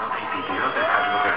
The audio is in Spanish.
más difícil dejarlo de